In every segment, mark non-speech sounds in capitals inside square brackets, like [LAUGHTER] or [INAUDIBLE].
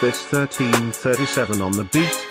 this 1337 on the beat.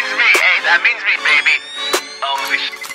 Means me. That means me, baby. Oh, Holy sh-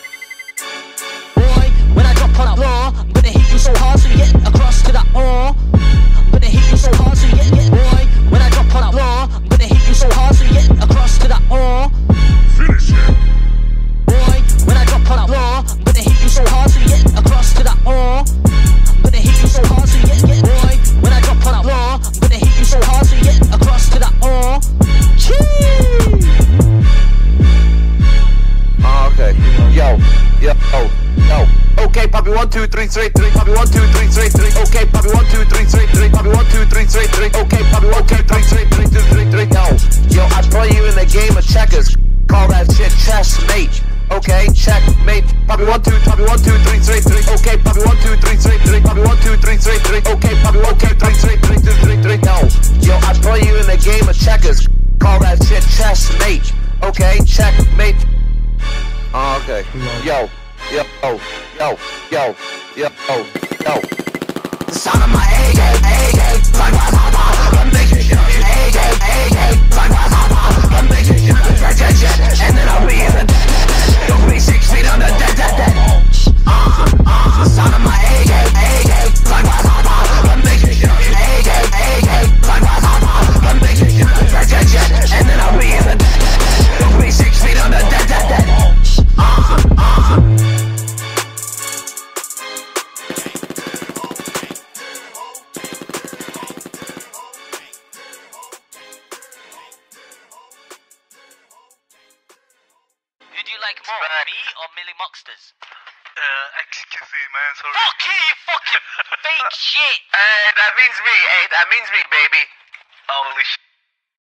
Yo, yo, oh, yo. Okay, Poppy, one, two, three, three, three. Poppy, one, two, three, three, three. Okay, Poppy, one, two, three, three, three. Poppy, one, two, three, three, three. Okay, Poppy, one, two, three, three, three, two, three, three. Yo, yo, I play you in the game of checkers. Call that shit chess mate. Okay, checkmate. Poppy, one, two, Poppy, one, two, three, three, three. Okay, Poppy, one, two, three, three, three. Poppy, one, two, three, three, three. Okay, Poppy, one, two, three, three, three, two, three, three. Yo, yo, I play you in the game of checkers. Call that shit chess mate. Okay, checkmate. Okay. Yo, yo, yo, yo, yo, yo, yo. Sound of my AK, AK, like like more, me or Millie Moxters? Uh, excuse me, man. Sorry. Fuck you, you fucking [LAUGHS] fake shit! Hey, that means me. Hey, that means me, baby. Holy sh-